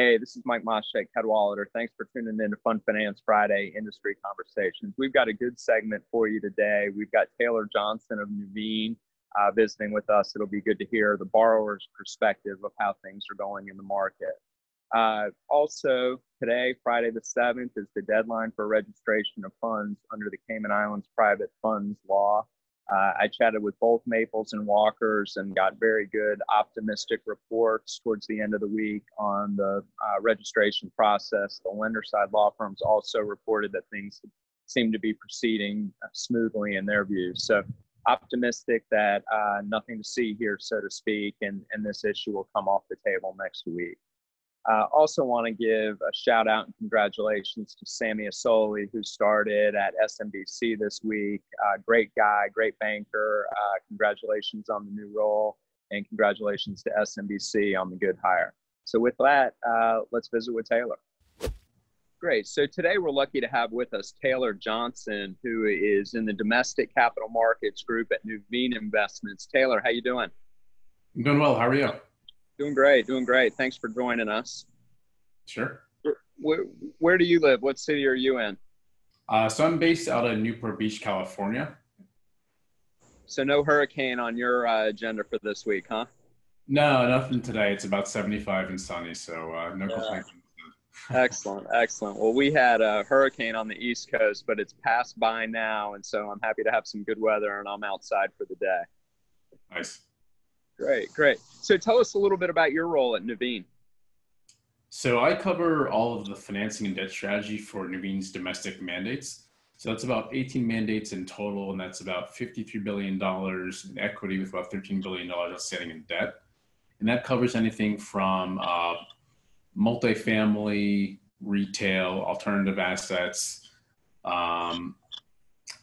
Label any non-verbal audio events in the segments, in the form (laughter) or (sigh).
Hey, this is Mike Mascia, head Wallater. Thanks for tuning in to Fund Finance Friday Industry Conversations. We've got a good segment for you today. We've got Taylor Johnson of Nuveen uh, visiting with us. It'll be good to hear the borrower's perspective of how things are going in the market. Uh, also, today, Friday the 7th, is the deadline for registration of funds under the Cayman Islands Private Funds Law. Uh, I chatted with both Maples and Walkers and got very good optimistic reports towards the end of the week on the uh, registration process. The lender side law firms also reported that things seem to be proceeding smoothly in their view. So optimistic that uh, nothing to see here, so to speak, and, and this issue will come off the table next week. Uh, also want to give a shout out and congratulations to Sammy Asoli, who started at SMBC this week. Uh, great guy, great banker. Uh, congratulations on the new role and congratulations to SMBC on the good hire. So with that, uh, let's visit with Taylor. Great. So today we're lucky to have with us Taylor Johnson, who is in the domestic capital markets group at Nuveen Investments. Taylor, how you doing? I'm doing well. How are you? Doing great, doing great. Thanks for joining us. Sure. Where, where do you live? What city are you in? Uh, so I'm based out of Newport Beach, California. So no hurricane on your uh, agenda for this week, huh? No, nothing today. It's about 75 and sunny, so uh, no yeah. complaints. excellent, excellent. Well, we had a hurricane on the East Coast, but it's passed by now, and so I'm happy to have some good weather, and I'm outside for the day. Nice. Great, great. So tell us a little bit about your role at Nuveen. So I cover all of the financing and debt strategy for Nuveen's domestic mandates. So that's about 18 mandates in total, and that's about $53 billion in equity with about $13 billion outstanding in debt. And that covers anything from uh, multifamily, retail, alternative assets, um,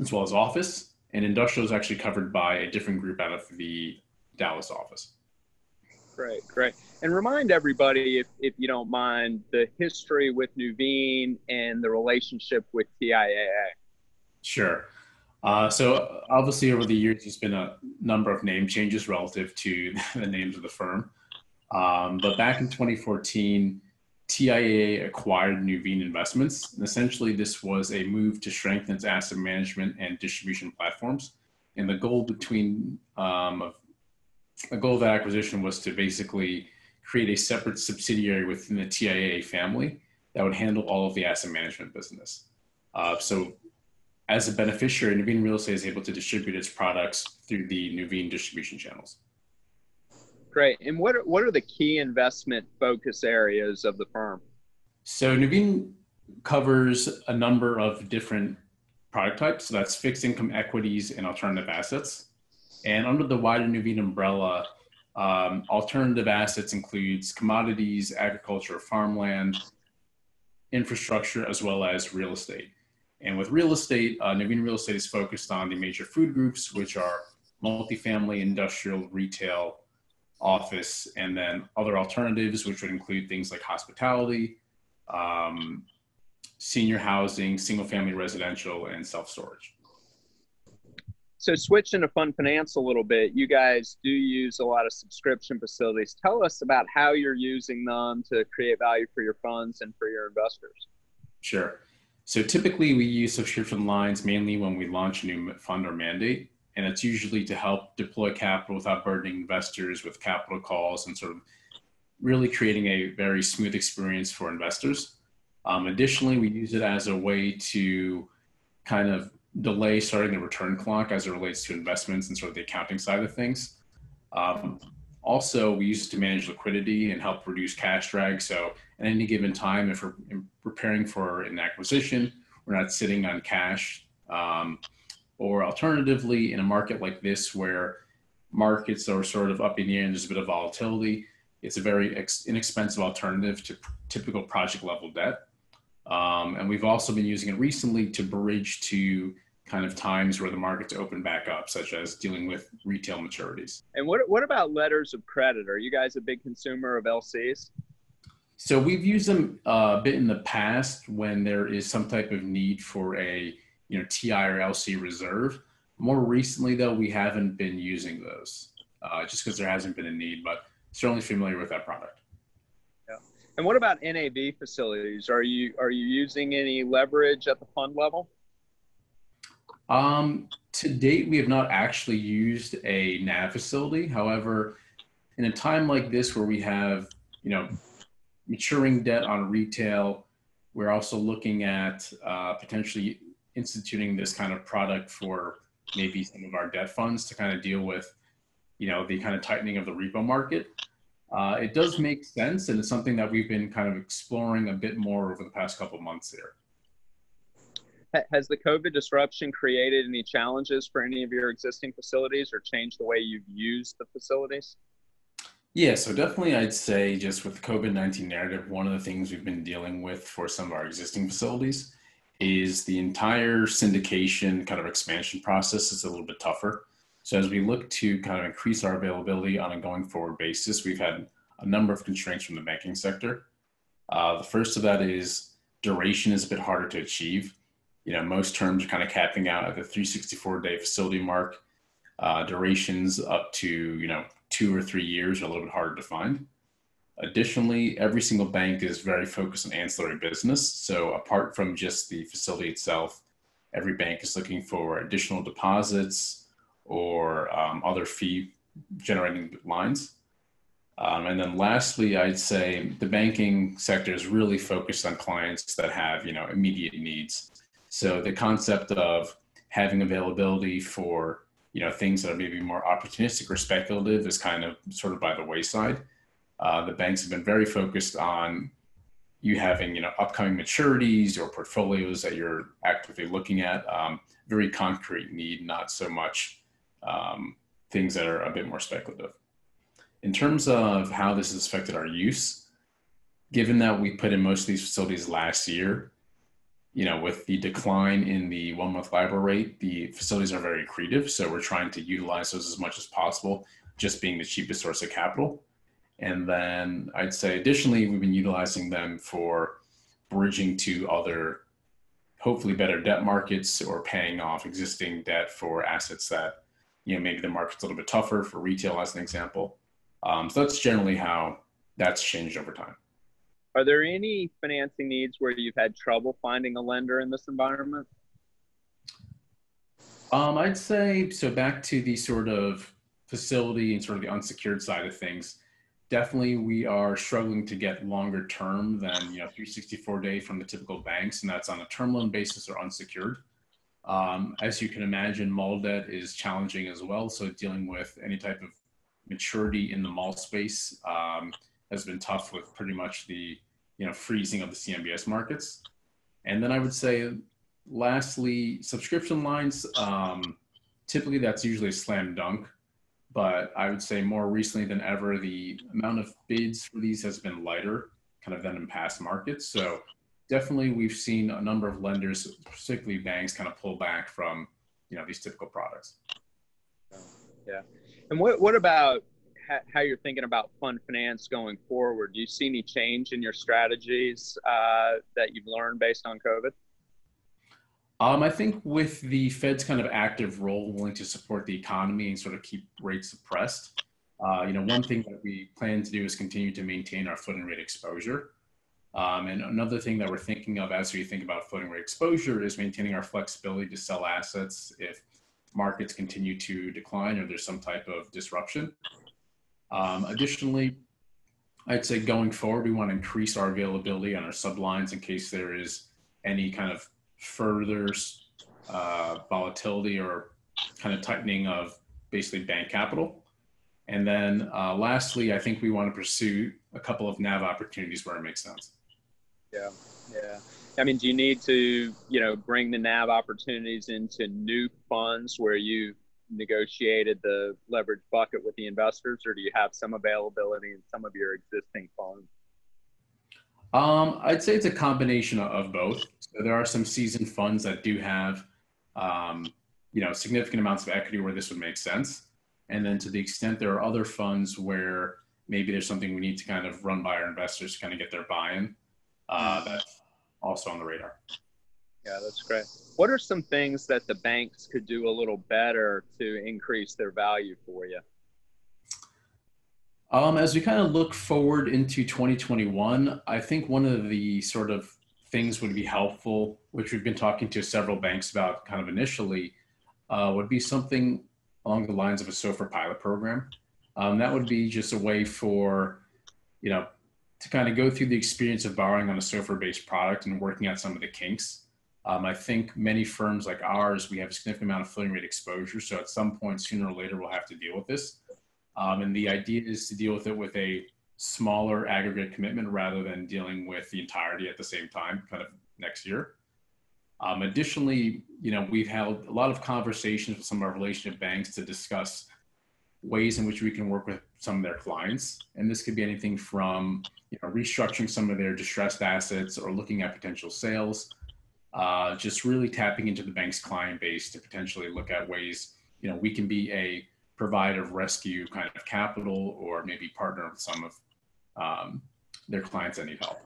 as well as office. And industrial is actually covered by a different group out of the Dallas office. Great, great. And remind everybody, if, if you don't mind, the history with Nuveen and the relationship with TIAA. Sure. Uh, so obviously over the years, there's been a number of name changes relative to (laughs) the names of the firm. Um, but back in 2014, TIAA acquired Nuveen Investments. And essentially, this was a move to strengthen its asset management and distribution platforms. And the goal between um, of the goal of that acquisition was to basically create a separate subsidiary within the TIAA family that would handle all of the asset management business. Uh, so, as a beneficiary, Nuveen Real Estate is able to distribute its products through the Nuveen distribution channels. Great. And what are, what are the key investment focus areas of the firm? So, Nuveen covers a number of different product types. So, that's fixed income equities and alternative assets. And under the wider Nuveen umbrella, um, alternative assets includes commodities, agriculture, farmland, infrastructure, as well as real estate. And with real estate, uh, Real Estate is focused on the major food groups, which are multifamily, industrial, retail, office, and then other alternatives, which would include things like hospitality, um, senior housing, single family residential, and self storage so switching to fund finance a little bit you guys do use a lot of subscription facilities. Tell us about how you're using them to create value for your funds and for your investors. Sure. So typically we use subscription lines mainly when we launch a new fund or mandate and it's usually to help deploy capital without burdening investors with capital calls and sort of really creating a very smooth experience for investors. Um, additionally we use it as a way to kind of delay starting the return clock as it relates to investments and sort of the accounting side of things. Um, also, we use it to manage liquidity and help reduce cash drag. So, at any given time, if we're preparing for an acquisition, we're not sitting on cash. Um, or alternatively, in a market like this where markets are sort of up in the air and there's a bit of volatility, it's a very ex- inexpensive alternative to typical project level debt. Um, and we've also been using it recently to bridge to kind of times where the market's open back up, such as dealing with retail maturities. And what, what about letters of credit? Are you guys a big consumer of LCs? So we've used them uh, a bit in the past when there is some type of need for a you know TI or LC reserve. More recently, though, we haven't been using those uh, just because there hasn't been a need, but certainly familiar with that product. Yeah. And what about NAV facilities? Are you are you using any leverage at the fund level? Um, to date, we have not actually used a NAV facility. However, in a time like this where we have, you know, maturing debt on retail, we're also looking at uh, potentially instituting this kind of product for maybe some of our debt funds to kind of deal with, you know, the kind of tightening of the repo market. Uh, it does make sense, and it's something that we've been kind of exploring a bit more over the past couple months here. Has the COVID disruption created any challenges for any of your existing facilities or changed the way you've used the facilities? Yeah, so definitely I'd say just with the COVID 19 narrative, one of the things we've been dealing with for some of our existing facilities is the entire syndication kind of expansion process is a little bit tougher. So as we look to kind of increase our availability on a going forward basis, we've had a number of constraints from the banking sector. Uh, the first of that is duration is a bit harder to achieve. You know, most terms are kind of capping out at the 364 day facility mark. Uh, durations up to, you know, two or three years are a little bit harder to find. Additionally, every single bank is very focused on ancillary business. So apart from just the facility itself, every bank is looking for additional deposits, or um, other fee generating lines. Um, and then lastly, I'd say the banking sector is really focused on clients that have, you know, immediate needs. So the concept of having availability for, you know, things that are maybe more opportunistic or speculative is kind of sort of by the wayside. Uh, the banks have been very focused on you having, you know, upcoming maturities or portfolios that you're actively looking at. Um, very concrete need, not so much um, things that are a bit more speculative. In terms of how this has affected our use, given that we put in most of these facilities last year, you know, with the decline in the one month LIBOR rate, the facilities are very accretive. So we're trying to utilize those as much as possible, just being the cheapest source of capital. And then I'd say additionally, we've been utilizing them for bridging to other, hopefully better debt markets or paying off existing debt for assets that you know maybe the market's a little bit tougher for retail as an example um, so that's generally how that's changed over time are there any financing needs where you've had trouble finding a lender in this environment um, i'd say so back to the sort of facility and sort of the unsecured side of things definitely we are struggling to get longer term than you know 364 day from the typical banks and that's on a term loan basis or unsecured um, as you can imagine, mall debt is challenging as well. So dealing with any type of maturity in the mall space um, has been tough with pretty much the you know freezing of the CMBS markets. And then I would say, lastly, subscription lines. Um, typically, that's usually a slam dunk, but I would say more recently than ever, the amount of bids for these has been lighter, kind of than in past markets. So definitely we've seen a number of lenders, particularly banks, kind of pull back from you know these typical products. Yeah, and what what about how you're thinking about fund finance going forward? Do you see any change in your strategies uh, that you've learned based on COVID? Um, I think with the Fed's kind of active role, willing to support the economy and sort of keep rates suppressed, uh, you know, one thing that we plan to do is continue to maintain our floating rate exposure. Um, and another thing that we're thinking of as we think about floating rate exposure is maintaining our flexibility to sell assets if markets continue to decline or there's some type of disruption. Um, additionally, I'd say going forward, we want to increase our availability on our sublines in case there is any kind of further uh, volatility or kind of tightening of basically bank capital. And then uh, lastly, I think we want to pursue a couple of NAV opportunities where it makes sense. Yeah, yeah. I mean, do you need to, you know, bring the NAV opportunities into new funds where you negotiated the leverage bucket with the investors, or do you have some availability in some of your existing funds? Um, I'd say it's a combination of both. So there are some seasoned funds that do have, um, you know, significant amounts of equity where this would make sense. And then to the extent there are other funds where maybe there's something we need to kind of run by our investors to kind of get their buy-in uh, that's also on the radar. Yeah, that's great. What are some things that the banks could do a little better to increase their value for you? Um, as we kind of look forward into 2021, I think one of the sort of things would be helpful, which we've been talking to several banks about kind of initially, uh, would be something along the lines of a SOFR pilot program. Um, that would be just a way for, you know, to kind of go through the experience of borrowing on a SOFR-based product and working out some of the kinks. Um, I think many firms like ours, we have a significant amount of floating rate exposure. So at some point, sooner or later, we'll have to deal with this. Um, and the idea is to deal with it with a smaller aggregate commitment rather than dealing with the entirety at the same time, kind of next year. Um, additionally, you know, we've held a lot of conversations with some of our relationship banks to discuss ways in which we can work with some of their clients. And this could be anything from you know, restructuring some of their distressed assets or looking at potential sales. Uh, just really tapping into the bank's client base to potentially look at ways you know we can be a provider of rescue kind of capital or maybe partner with some of um, their clients that need help.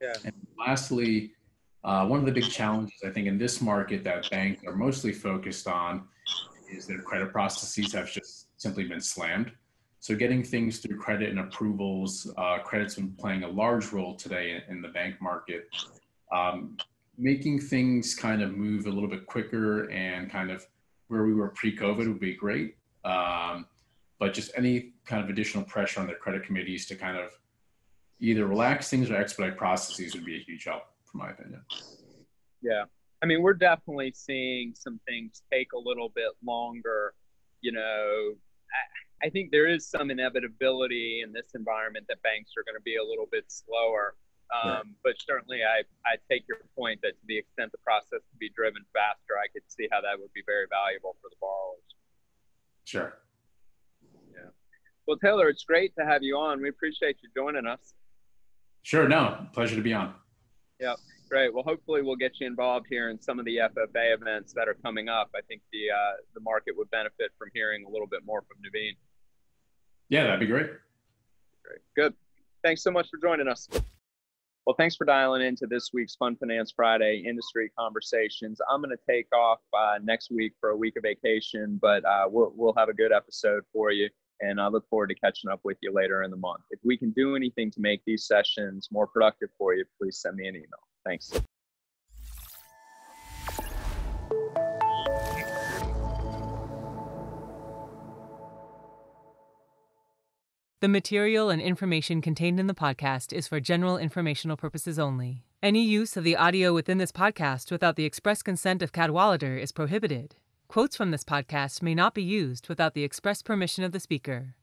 Yeah. And lastly, uh, one of the big challenges I think in this market that banks are mostly focused on is their credit processes have just simply been slammed. So getting things through credit and approvals, uh, credit's been playing a large role today in, in the bank market. Um, making things kind of move a little bit quicker and kind of where we were pre-COVID would be great. Um, but just any kind of additional pressure on their credit committees to kind of either relax things or expedite processes would be a huge help, from my opinion. Yeah. I mean, we're definitely seeing some things take a little bit longer. You know, I, I think there is some inevitability in this environment that banks are going to be a little bit slower. Um, right. But certainly, I, I take your point that to the extent the process can be driven faster, I could see how that would be very valuable for the borrowers. Sure. Yeah. Well, Taylor, it's great to have you on. We appreciate you joining us. Sure. No, pleasure to be on. Yeah. Great. Well, hopefully we'll get you involved here in some of the FFA events that are coming up. I think the uh, the market would benefit from hearing a little bit more from Nuveen. Yeah, that'd be great. Great. Good. Thanks so much for joining us. Well, thanks for dialing into this week's Fund Finance Friday industry conversations. I'm going to take off uh, next week for a week of vacation, but uh, we'll, we'll have a good episode for you. And I look forward to catching up with you later in the month. If we can do anything to make these sessions more productive for you, please send me an email. Thanks. The material and information contained in the podcast is for general informational purposes only. Any use of the audio within this podcast without the express consent of Cadwalader is prohibited. Quotes from this podcast may not be used without the express permission of the speaker.